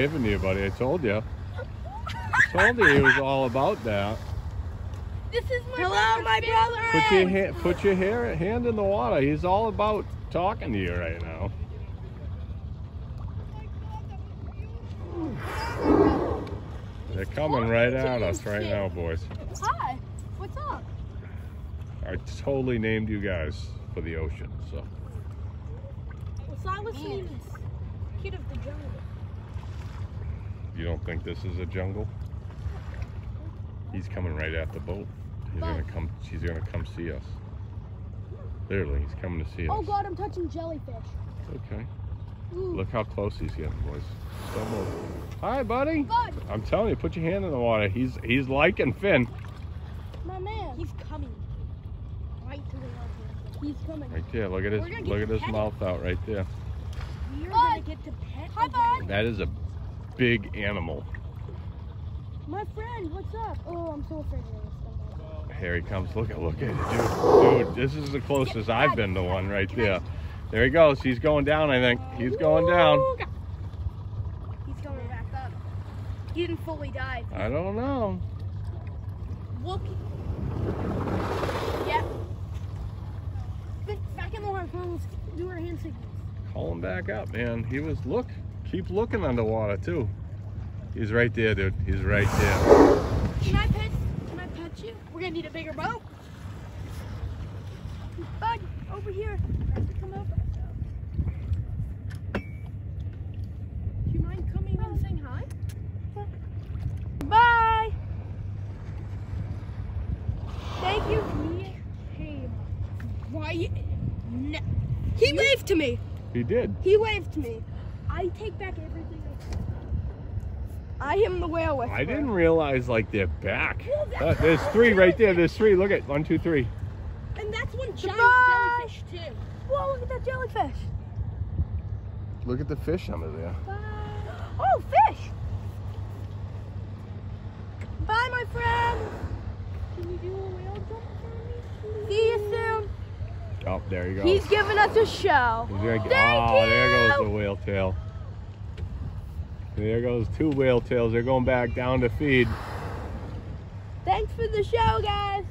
waving to you, buddy. I told you. I told you he was all about that. This is my Hello, my brother. Put your hand, put your hair, hand in the water. He's all about talking to you right now. They're coming right at us right now, boys. Hi. What's up? I totally named you guys for the ocean, so. Well, Silas means kid of the jungle. You don't think this is a jungle? He's coming right at the boat. He's gonna come. He's gonna come see us. Literally, he's coming to see oh us. Oh God, I'm touching jellyfish. Okay. Ooh. Look how close he's getting, boys. Don't. Hi, buddy. Bud, I'm telling you, put your hand in the water. He's he's liking Finn. my man. He's coming. Right to the left. He's coming. Right there. Look at his look at his mouth out right there. We're Bud. gonna get to pet. Hi, Bud. That is a big animal. My friend, what's up? Oh, I'm so afraid of this. Here he comes. Look at look at it, dude. Dude, this is the closest I've been to one right there. There he goes. He's going down. I think he's going down. He's coming back up. He didn't fully dive. I don't know. Look. Yeah. Back- Back in the water. Let's do our hand signals. Call him back up, man. He was look. Keep looking underwater too. He's right there, dude. He's right there. Can I pet? Can I pet you? We're gonna need a bigger boat. Bud, over here. Come over. Do you mind coming and saying hi? Bye. Thank you. He came right. Ne- he waved to me. He did. He waved to me. I take back everything I said. I am the whale whisperer. I didn't realize like they're back. Well, Uh, there's three right there. There's three. Look at one, two, three. And that's one giant Goodbye. jellyfish too. Whoa, look at that jellyfish. Look at the fish under there. Oh, fish. Bye, my friend. Can you do a whale jump for me? See you soon. Oh, there you go. He's giving us a show. He's gonna Thank oh, there goes you. the whale tail. There goes two whale tails. They're going back down to feed. Thanks for the show, guys.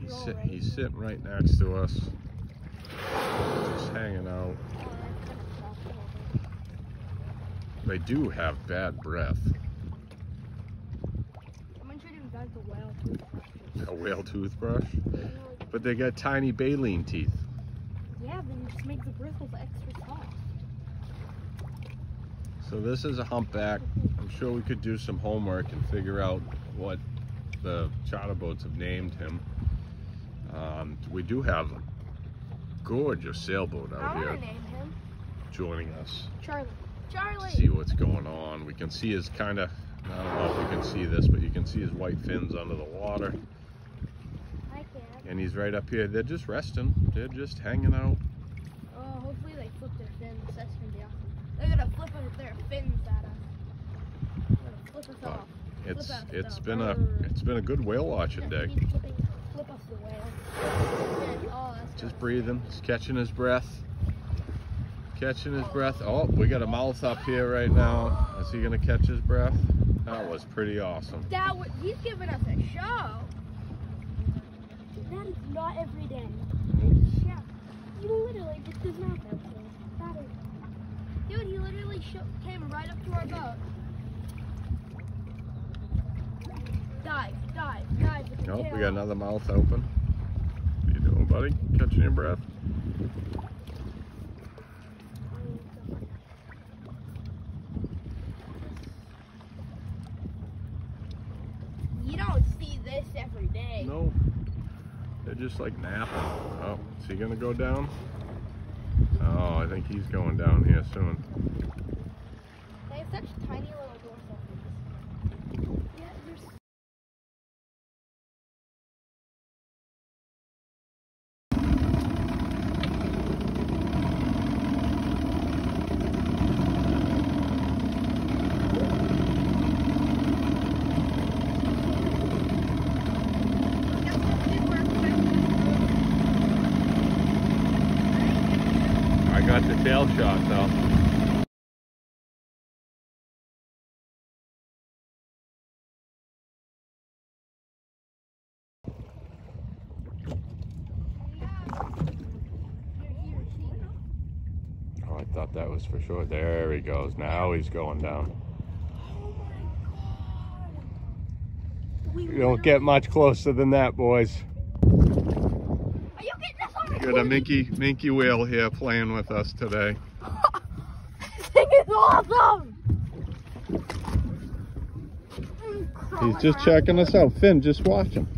He's, sit, he's sitting right next to us. Just hanging out. They do have bad breath. I'm gonna try to invent the whale. A whale toothbrush. But they got tiny baleen teeth. Yeah, then you just make the bristles extra soft. So this is a humpback. I'm sure we could do some homework and figure out what the charter boats have named him. Um, we do have a gorgeous sailboat I out wanna here joining us. Charlie. Charlie. See what's going on. We can see his kind of, I don't know if you can see this, but you can see his white fins under the water. He's right up here. They're just resting. They're just hanging out. Oh, hopefully they flip their fins. That's gonna be awesome. They're gonna flip their fins at us. Flip us off. It's Flip us it's been a it's been a good whale watching day. he's flipping- Flip us the whale. Oh, Just breathing, just catching his breath. Catching his breath. Oh, we got a mouth up here right now. Is he gonna catch his breath? That was pretty awesome. That was, he's giving us a show. That is not every day. Yeah. He literally just does not that That is. Dude, he literally sho came right up to our boat. Dive, dive, dive. with Nope, we got another mouth open. What you doing, buddy? Catching your breath? You don't see this every day. No. They're just like napping. Oh, is he gonna go down? Oh, I think he's going down here soon. They have such tiny little dorsal Yeah, they're s- I got the tail tail shot though. Oh, I thought that was for sure. There he goes. Now he's going down. We You don't get much closer than that, boys. Are you getting this on Got a minke minke whale here playing with us today. This thing is awesome! He's just checking us out. Finn, just watch him.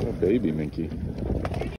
Oh, baby minke.